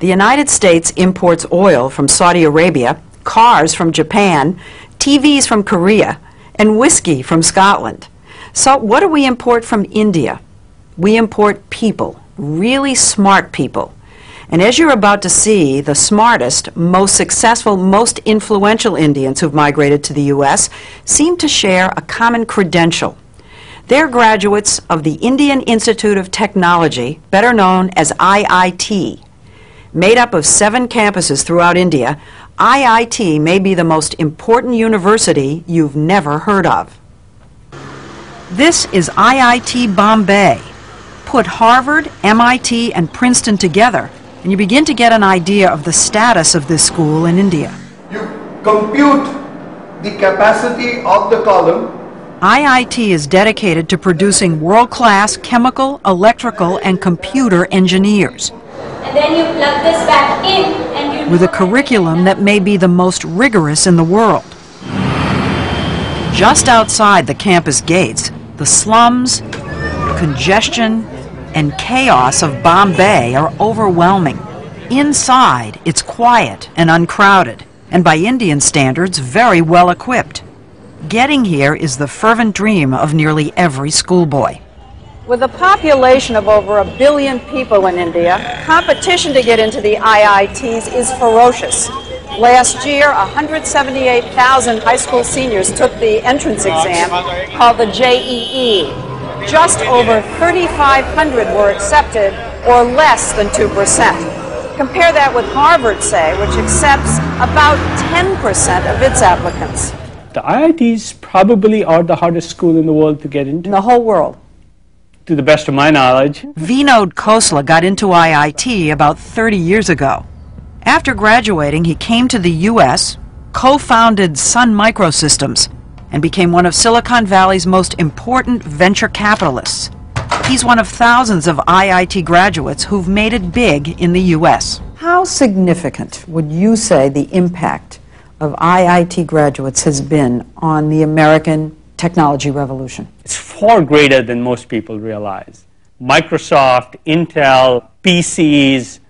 The United States imports oil from Saudi Arabia, cars from Japan, TVs from Korea, and whiskey from Scotland. So what do we import from India? We import people, really smart people. And as you're about to see, the smartest, most successful, most influential Indians who've migrated to the U.S. seem to share a common credential. They're graduates of the Indian Institute of Technology, better known as IIT. Made up of seven campuses throughout India, IIT may be the most important university you've never heard of. This is IIT Bombay. Put Harvard, MIT, and Princeton together, and you begin to get an idea of the status of this school in India. You compute the capacity of the column IIT is dedicated to producing world-class chemical, electrical, and computer engineers. And then you plug this back in and you with a curriculum that may be the most rigorous in the world. Just outside the campus gates, the slums, congestion, and chaos of Bombay are overwhelming. Inside, it's quiet and uncrowded, and by Indian standards, very well equipped. Getting here is the fervent dream of nearly every schoolboy. With a population of over a billion people in India, competition to get into the IITs is ferocious. Last year, 178,000 high school seniors took the entrance exam called the JEE. Just over 3,500 were accepted, or less than 2%. Compare that with Harvard, say, which accepts about 10% of its applicants. The IITs probably are the hardest school in the world to get into. In the whole world. To the best of my knowledge. Vinod Khosla got into IIT about 30 years ago. After graduating, he came to the U.S., co-founded Sun Microsystems, and became one of Silicon Valley's most important venture capitalists. He's one of thousands of IIT graduates who've made it big in the U.S. How significant would you say the impact of IIT graduates has been on the American technology revolution? It's far greater than most people realize. Microsoft, Intel, PCs,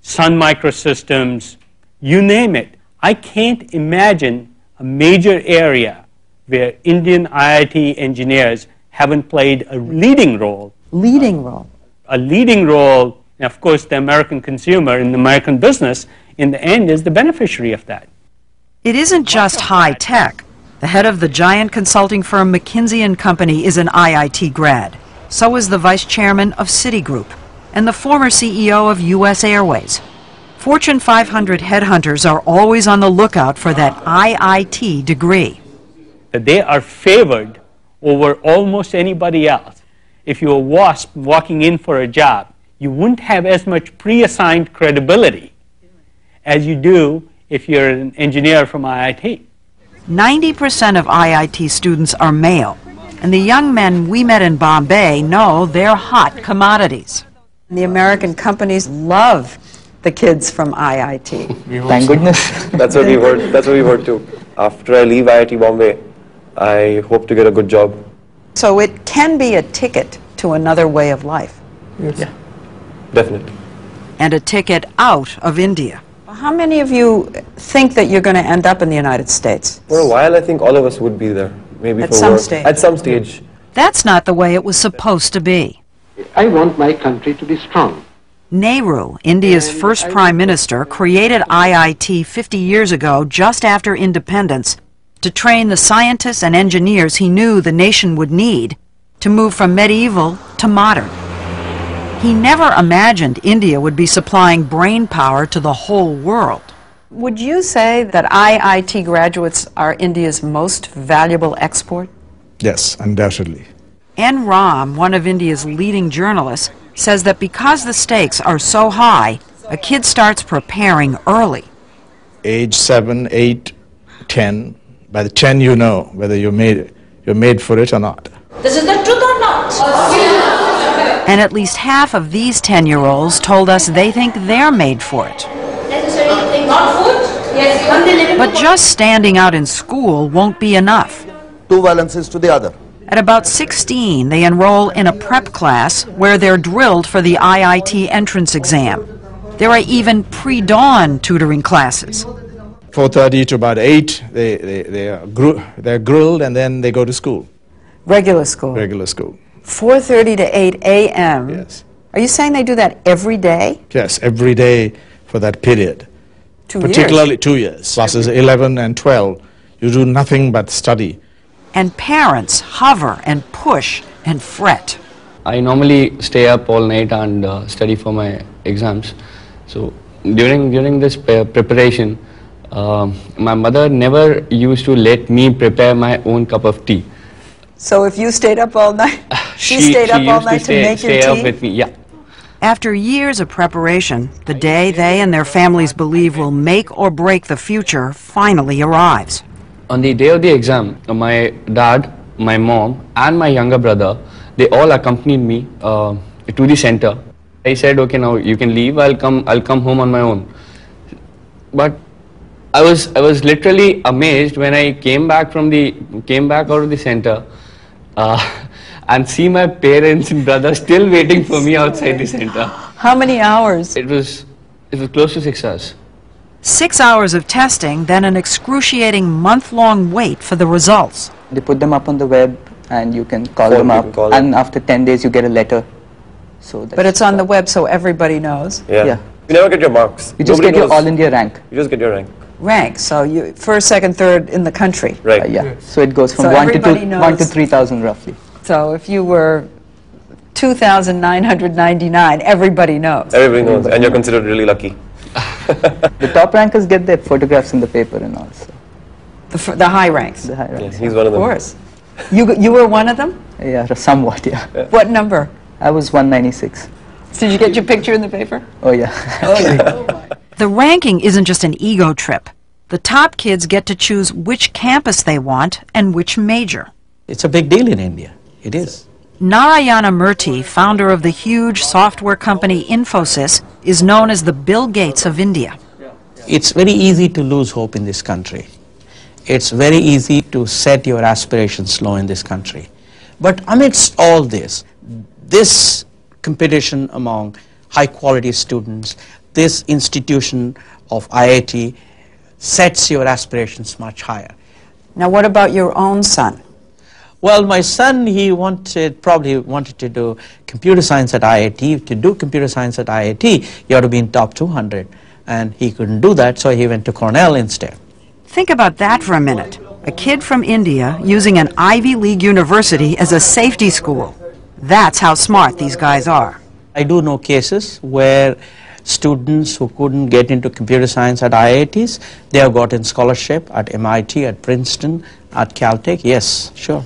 Sun Microsystems, you name it. I can't imagine a major area where Indian IIT engineers haven't played a leading role. Leading role? A leading role, and of course, the American consumer in the American business, in the end, is the beneficiary of that. It isn't just high tech. The head of the giant consulting firm McKinsey & Company is an IIT grad. So is the vice chairman of Citigroup and the former CEO of U.S. Airways. Fortune 500 headhunters are always on the lookout for that IIT degree. They are favored over almost anybody else. If you're a WASP walking in for a job, you wouldn't have as much pre-assigned credibility as you do if you're an engineer from IIT. 90% of IIT students are male, and the young men we met in Bombay know they're hot commodities. The American companies love the kids from IIT. Thank goodness. That's what we heard. That's what we heard too. After I leave IIT Bombay, I hope to get a good job. So it can be a ticket to another way of life. Yes. Yeah. Definitely. And a ticket out of India. How many of you think that you're going to end up in the United States? For a while, I think all of us would be there. Maybe At for some work. stage. At some stage. That's not the way it was supposed to be. I want my country to be strong. Nehru, India's first prime minister, created IIT 50 years ago, just after independence, to train the scientists and engineers he knew the nation would need to move from medieval to modern. He never imagined India would be supplying brain power to the whole world. Would you say that IIT graduates are India's most valuable export? Yes, undoubtedly. N. Ram, one of India's leading journalists, says that because the stakes are so high, a kid starts preparing early. Age 7, 8, 10. By the 10 you know whether you're made, you're made for it or not. This is the truth or not? And at least half of these 10-year-olds told us they think they're made for it. Necessarily not food? Yes, But just standing out in school won't be enough. Two valences to the other. At about 16, they enroll in a prep class where they're drilled for the IIT entrance exam. There are even pre-dawn tutoring classes. 4.30 to about 8, they, they, they are gr- they're grilled and then they go to school, Regular school. regular school. 4:30 to 8 a.m. Yes. Are you saying they do that every day? Yes, every day for that period. Two Particularly two years. Classes 11 and 12, you do nothing but study. And parents hover and push and fret. I normally stay up all night and uh, study for my exams. So during during this preparation, um my mother never used to let me prepare my own cup of tea. So if you stayed up all night, she, stayed up all night to, stay, make stay your tea? with me. Yeah. After years of preparation, the day they and their families believe will make or break the future finally arrives. On the day of the exam, my dad, my mom, and my younger brother, they all accompanied me uh, to the center. I said, "Okay, now you can leave. I'll come. I'll come home on my own." But I was I was literally amazed when I came back from the came back out of the center, uh, and see my parents and brother still waiting for me outside the center. How many hours? It was it was close to six hours. Six hours of testing, then an excruciating month-long wait for the results. They put them up on the web and you can call Phone, them up call and them. after 10 days you get a letter. So But it's on the web so everybody knows. Yeah. Yeah. You never get your marks. You just Nobody get your knows. all India rank. You just get your rank. Rank, so you first, second, third in the country. Right. Uh, yeah. So it goes from So 1 to everybody 2 1 to 3000 roughly. So if you were 2,999, everybody knows. Everybody knows. And you're considered really lucky. The top rankers get their photographs in the paper and all. So The, f- the high ranks, the high Yeah, ranks. he's one of them. of course. You, you were one of them? Yeah, somewhat, yeah. What number? I was 196. Did you get your picture in the paper? Oh yeah. Oh, oh, the ranking isn't just an ego trip. The top kids get to choose which campus they want and which major. It's a big deal in India. It is. Narayana Murthy, founder of the huge software company Infosys, is known as the Bill Gates of India. It's very easy to lose hope in this country. It's very easy to set your aspirations low in this country. But amidst all this, this competition among high quality students, this institution of IIT sets your aspirations much higher. Now, what about your own son? Well, my son, he wanted, probably wanted to do computer science at IIT. To do computer science at IIT, you have to be in top 200. And he couldn't do that, so he went to Cornell instead. Think about that for a minute. A kid from India using an Ivy League university as a safety school. That's how smart these guys are. I do know cases where students who couldn't get into computer science at IITs, they have gotten scholarship at MIT, at Princeton, at Caltech. Yes, sure.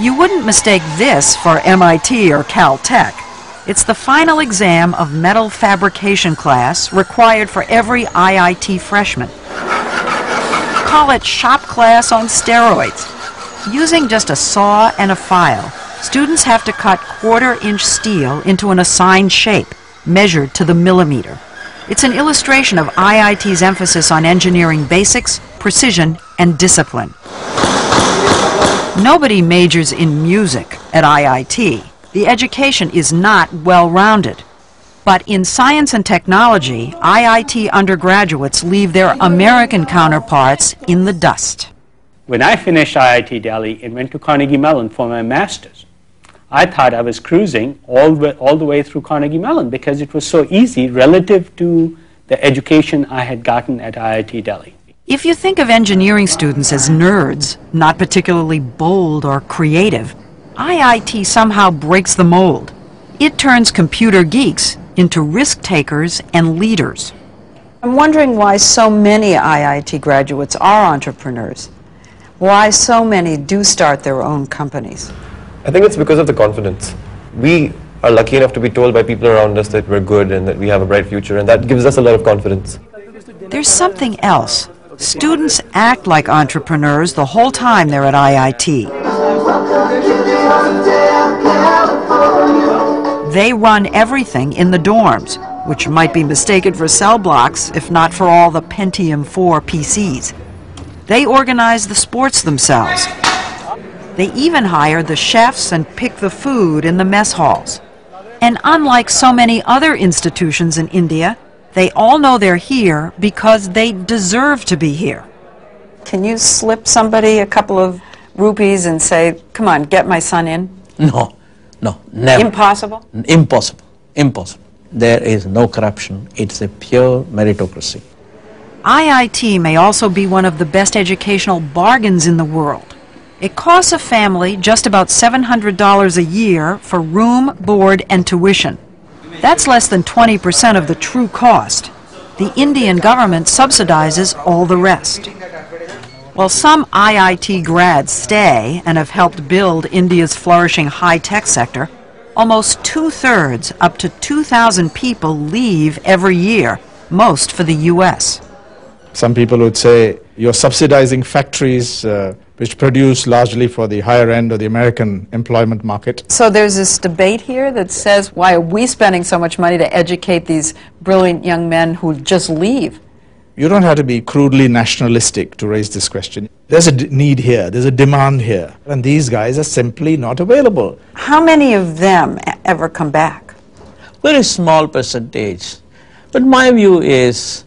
You wouldn't mistake this for MIT or Caltech. It's the final exam of metal fabrication class required for every IIT freshman. Call it shop class on steroids. Using just a saw and a file, students have to cut quarter-inch steel into an assigned shape, measured to the millimeter. It's an illustration of IIT's emphasis on engineering basics, precision, and discipline. Nobody majors in music at IIT. The education is not well-rounded. But in science and technology, IIT undergraduates leave their American counterparts in the dust. When I finished IIT Delhi and went to Carnegie Mellon for my master's, I thought I was cruising all the, all the way through Carnegie Mellon because it was so easy relative to the education I had gotten at IIT Delhi. If you think of engineering students as nerds, not particularly bold or creative, IIT somehow breaks the mold. It turns computer geeks into risk takers and leaders. I'm wondering why so many IIT graduates are entrepreneurs. Why so many do start their own companies. I think it's because of the confidence. We are lucky enough to be told by people around us that we're good and that we have a bright future, and that gives us a lot of confidence. There's something else. Students act like entrepreneurs the whole time they're at IIT. They run everything in the dorms, which might be mistaken for cell blocks if not for all the Pentium 4 PCs. They organize the sports themselves. They even hire the chefs and pick the food in the mess halls. And unlike so many other institutions in India, they all know they're here because they deserve to be here. Can you slip somebody a couple of rupees and say, come on, get my son in? No, no, never. Impossible? Impossible, impossible. There is no corruption. It's a pure meritocracy. IIT may also be one of the best educational bargains in the world. It costs a family just about $700 a year for room, board, and tuition. That's less than 20% of the true cost. The Indian government subsidizes all the rest. While some IIT grads stay and have helped build India's flourishing high-tech sector, almost two-thirds, up to 2,000 people leave every year, most for the U.S. Some people would say you're subsidizing factories uh, which produce largely for the higher end of the American employment market. So there's this debate here that says, why are we spending so much money to educate these brilliant young men who just leave? You don't have to be crudely nationalistic to raise this question. There's a d- need here, there's a demand here, and these guys are simply not available. How many of them ever come back? Very small percentage. But my view is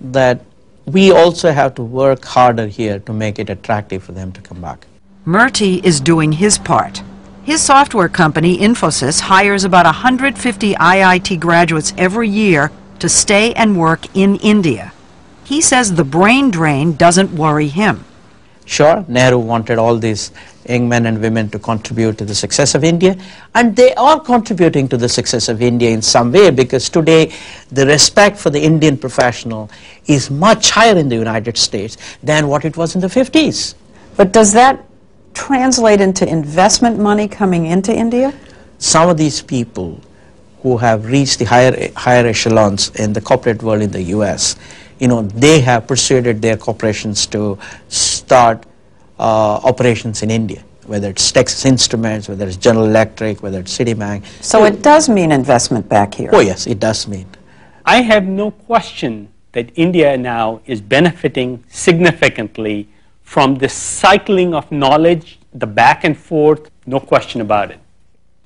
that we also have to work harder here to make it attractive for them to come back. Murthy is doing his part. His software company, Infosys, hires about 150 IIT graduates every year to stay and work in India. He says the brain drain doesn't worry him. Sure, Nehru wanted all these young men and women to contribute to the success of India, and they are contributing to the success of India in some way because today the respect for the Indian professional is much higher in the United States than what it was in the 50s. But does that translate into investment money coming into India? Some of these people who have reached the higher, higher echelons in the corporate world in the US, you know, they have persuaded their corporations to start uh, operations in India, whether it's Texas Instruments, whether it's General Electric, whether it's Citibank. So it does mean investment back here. Oh yes, it does mean. I have no question that India now is benefiting significantly from the cycling of knowledge, the back and forth, no question about it.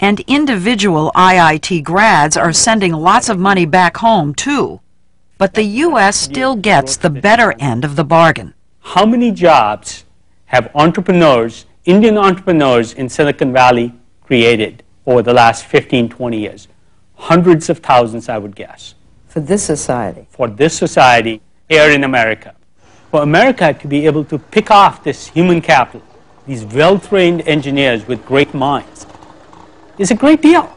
And individual IIT grads are sending lots of money back home, too. But the U.S. still gets the better end of the bargain. How many jobs have entrepreneurs, Indian entrepreneurs in Silicon Valley created over the last 15, 20 years? Hundreds of thousands, I would guess. For this society. For this society here in America. For America to be able to pick off this human capital, these well trained engineers with great minds, is a great deal.